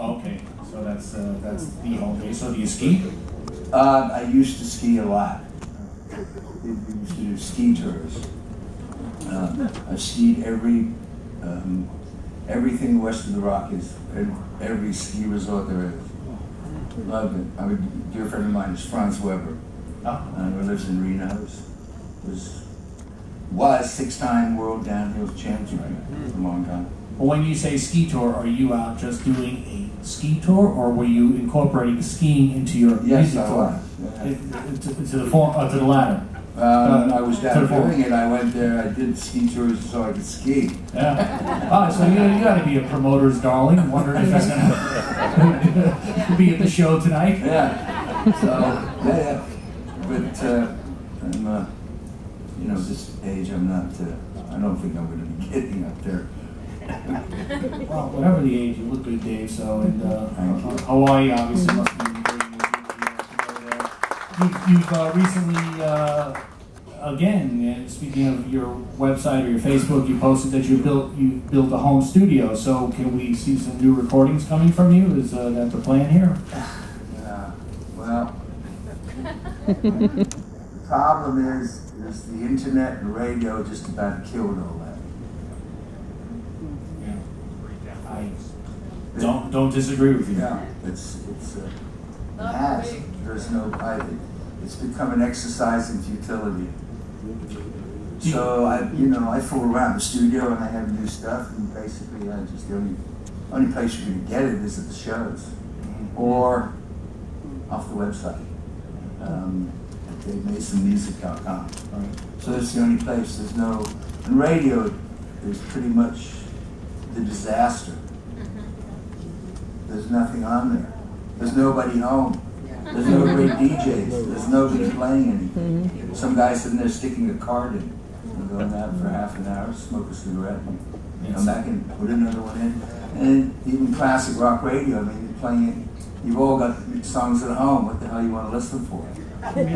Okay, so that's uh, that's the home base. So do you ski? Uh, I used to ski a lot. We used to do ski tours. Uh, I've skied every um, everything west of the Rockies, every, every ski resort there is. Loved it. I mean, a dear friend of mine is Franz Weber, Oh. uh, who lives in Reno. Was was, was six-time world downhill champion for a long time. Well, when you say ski tour, are you out just doing a ski tour, or were you incorporating skiing into your Yes, music I tour? It- to, to the form, uh, to the latter. Um, I was down doing it. I went there. I did ski tours so I could ski. Yeah. Ah, so you, you got to be a promoter's darling. I'm wondering if you're gonna be at the show tonight. Yeah. So yeah, yeah. But uh, I'm, uh, you know, this age, I'm not. Uh, I don't think I'm going to be getting up there. Well, whatever the age, you look good, Dave. So, and uh. Hawaii obviously must be. You've, you've uh, recently, uh, again, uh, speaking of your website or your Facebook, you posted that you built you built a home studio. So, can we see some new recordings coming from you? Is uh, that the plan here? Yeah. Well, the problem is, is the internet and radio just about killed all that. Yeah. I don't don't disagree with you. Yeah, it's it's uh, it has. There's no. I, it's become an exercise in futility. So I, you know, I fool around the studio and I have new stuff, and basically, I just the only only place you're going to get it is at the shows or off the website um, at DaveMasonMusic.com. Right. So that's the only place. There's no and radio is pretty much the disaster. There's nothing on there. There's nobody home. There's no great DJs. There's nobody playing anything. Mm-hmm. Some guy sitting there sticking a card in and going out for half an hour, smoke a cigarette, and come back and put another one in. And even classic rock radio, I mean, you're playing it. You've all got songs at home. What the hell you want to listen for? well, they, and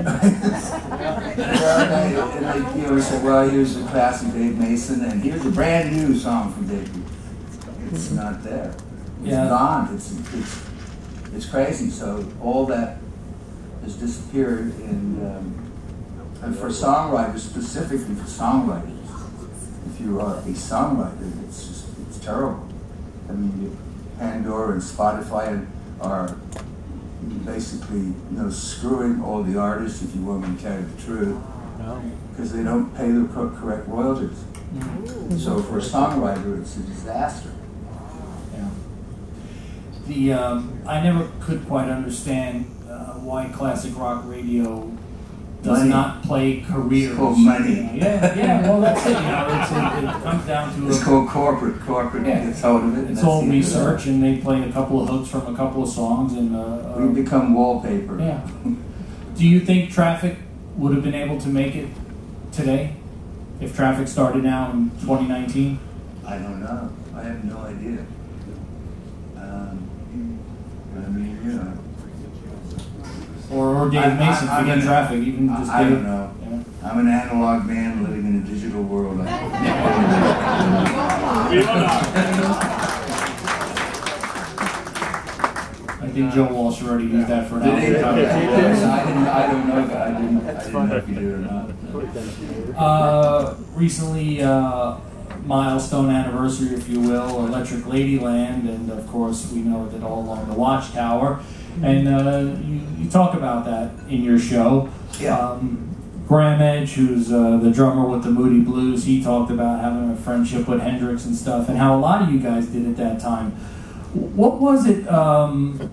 they, you know, say, well, here's a classic Dave Mason, and here's a brand new song from Dave. It's not there. It's Yeah. gone. It's, it's it's crazy. So all that has disappeared, and um, and for songwriters, specifically for songwriters, if you are a songwriter, it's just it's terrible. I mean, Pandora and Spotify are basically you know screwing all the artists if you want me to tell you the truth because they don't pay the correct royalties. So for a songwriter, it's a disaster. The um, I never could quite understand uh, why classic rock radio does Money. not play careers. It's called money. Yeah, yeah. Well, that's it. You know, it's, it, it comes down to It's a, called corporate. Corporate Yeah. gets hold of it. it's all research, and they play a couple of hooks from a couple of songs, and uh, uh, We become wallpaper. yeah. Do you think Traffic would have been able to make it today if Traffic started now in 2019? I don't know. I have no idea. Um, I mean, you know. Or, or Dave I- I- Mason, I'm forget gonna- Traffic, just I, I Dave. don't know. Yeah. I'm an analog man living in a digital world. I- I think Joe Walsh already used that for an Did he? album. I didn't. I don't know. If, I didn't. I didn't know if you did or not. Uh, recently, uh, milestone anniversary, if you will, Electric Ladyland, and of course, we know that all along the Watchtower. And uh, you, you talk about that in your show. Yeah. Um, Graeme Edge, who's uh, the drummer with the Moody Blues, he talked about having a friendship with Hendrix and stuff, and how a lot of you guys did at that time. What was it um,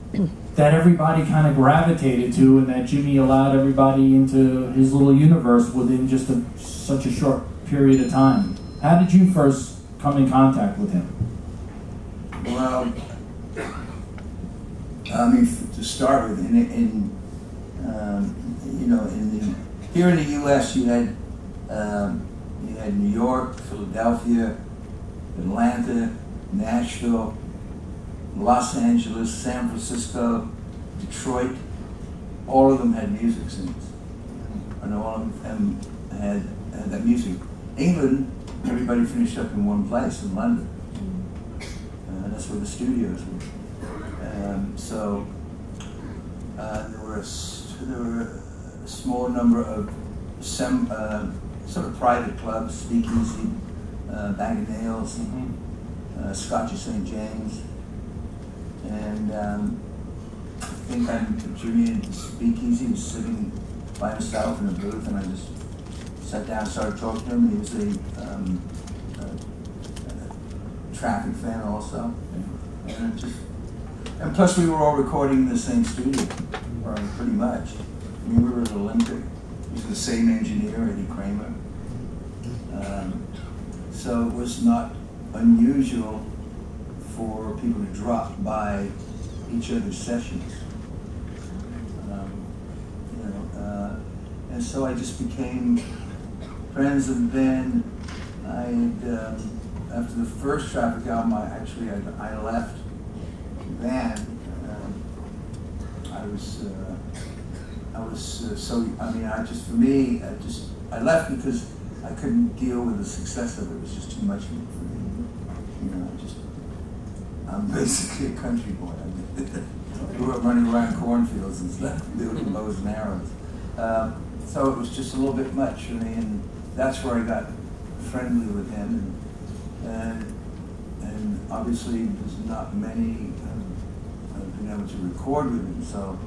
that everybody kind of gravitated to, and that Jimi allowed everybody into his little universe within just a, such a short period of time? How did you first come in contact with him? Well, I mean, to start with, in, in um, you know, in the here in the U.S., you had um, you had New York, Philadelphia, Atlanta, Nashville, Los Angeles, San Francisco, Detroit. All of them had music scenes, and all of them had, had that music. England, everybody finished up in one place in London. Uh, that's where the studios were. so uh, there were a, there were a small number of some uh, sort of private clubs, Speakeasy, uh, Bag of Nails, mm-hmm. uh, Scotch of St. James, and um, I think I'm Jimi at Speakeasy was sitting by himself in a booth, and I just sat down, started talking to him. He was a, um, a, a traffic fan also, and just and plus we were all recording in the same studio, or pretty much. I mean, we were at Olympic. He was the same engineer, Eddie Kramer. Um, so it was not unusual for people to drop by each other's sessions. Um, you know, uh, and so I just became friends, and then I, um, after the first Traffic album, I actually I, I left then. Um, I was. Uh, I was uh, so. I mean, I just for me, I just I left because I couldn't deal with the success of it. It was just too much for me. You know, I just I'm basically a country boy. I grew up running around cornfields and stuff, building bows and arrows. Um, so it was just a little bit much for me, and that's where I got friendly with him. And, and, and obviously, there's not many um, I've been able to record with him, so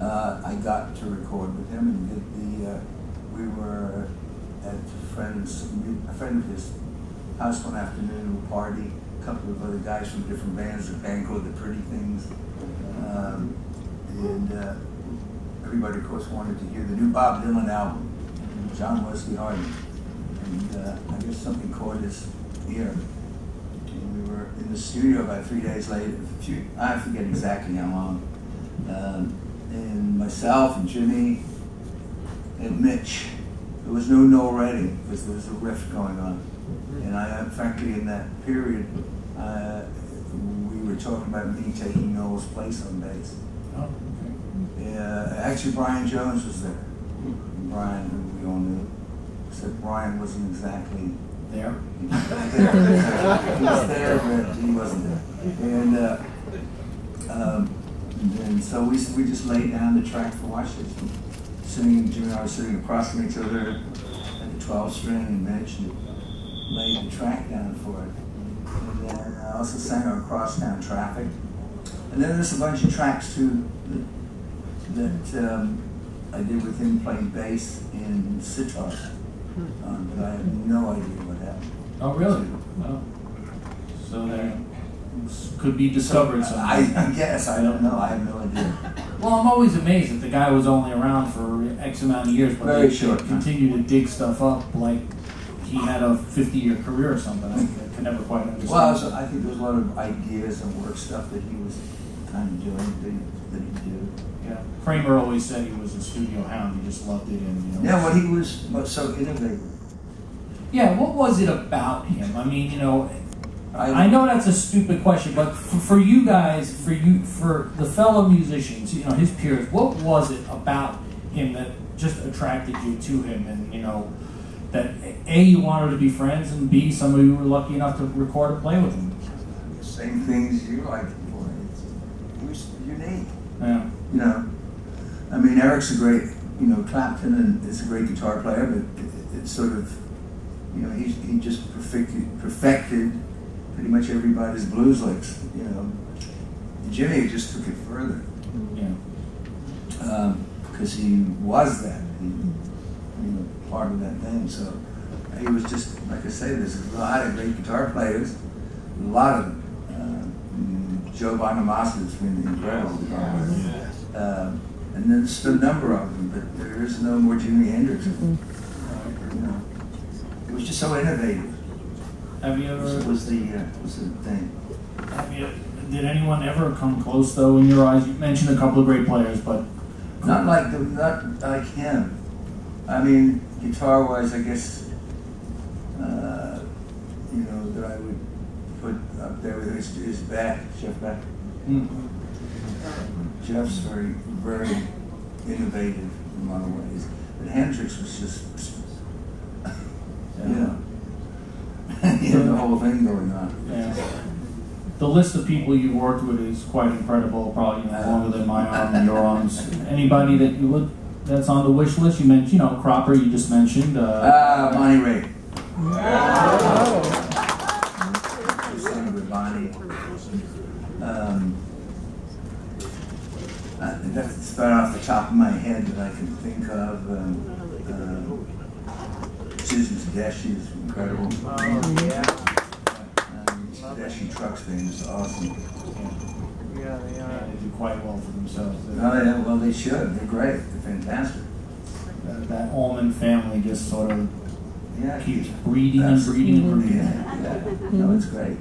uh, I got to record with him and did the. Uh, we were at a friend's, a friend of his house one afternoon, a party. A couple of other guys from different bands, band called The Pretty Things, um, and uh, everybody, of course, wanted to hear the new Bob Dylan album, John Wesley Harding, and uh, I guess something caught his ear. And we were in the studio about three days later. Few, I forget exactly how long. Um, and myself and Jimi and Mitch. There was no Noel Redding because there was a rift going on. And I, frankly, in that period, uh, we were talking about me taking Noel's place on bass. Oh, okay. Yeah, actually, Brian Jones was there. Brian, all knew, except Brian wasn't exactly there. He was there, he was there but he wasn't there. And, uh, um, and so we, we just laid down the track for Watchtower sitting, Jimi and I were sitting across from each other at the 12 string and Mitch and laid the track down for it. And then I also sang on Crosstown Traffic. And then there's a bunch of tracks too that, that um, I did with him playing bass and sitar. Um, but I have no idea what happened. Oh, really? Oh. So there could be discovered so, I, I guess. I don't know. I have no idea. Well, I'm always amazed that the guy was only around for X amount of years, but Very they short, continue to dig stuff up like he had a 50 year career or something. I, I can never quite understand. Well, so I think there's a lot of ideas and work stuff that he was kind of doing that he, did. Yeah, Kramer always said he was a studio hound. He just loved it, and you know. Yeah, well, he was so innovative. Yeah, what was it about him? I mean, you know, I, know that's a stupid question, but for, for, you guys, for you, for the fellow musicians, you know, his peers, what was it about him that just attracted you to him, and you know, that a you wanted to be friends, and b some of you were lucky enough to record and play with him. Same things you like, boy. He was unique. Yeah. You know, I mean, Eric's a great, you know, Clapton and is a great guitar player, but it, it's sort of, you know, he he just perfected perfected pretty much everybody's blues licks, you know. Jimi just took it further. Yeah. Because um, he was that, he, you know, part of that thing. So he was just, like I say, there's a lot of great guitar players, a lot of them. Joe Bonamassa has been incredible guitar player. Uh, and there's a number of them, but there is no more Jimi Hendrix. Mm -hmm. you know, it was just so innovative. Have you ever? Was the uh, was the thing? Have you? Did anyone ever come close though in your eyes? You mentioned a couple of great players, but not like the, not like him. I mean, guitar wise, I guess uh, you know that I would put up there with his, his Beck, Jeff Beck. Mm. Jeff's very very innovative in a lot of ways, but Hendrix was just you know. you know, the whole thing going on. Yeah. the list of people you've worked with is quite incredible, probably you know, longer than my arm and your arms. Anybody that you would that's on the wish list? You mentioned, you know, Cropper. You just mentioned. Uh, Uh, Bonnie Raitt. Sing with Bonnie. Um, uh, that's about off the top of my head that I can think of. Um, uh, Susan Tedeschi is incredible. Um, Tedeschi Trucks Band is awesome. Yeah, they are. they do quite well for themselves. Oh, yeah, well, they should. They're great. They're fantastic. That, that Allman family just sort of Yeah. keeps breeding and breeding and breeding. Yeah, yeah. No, it's great.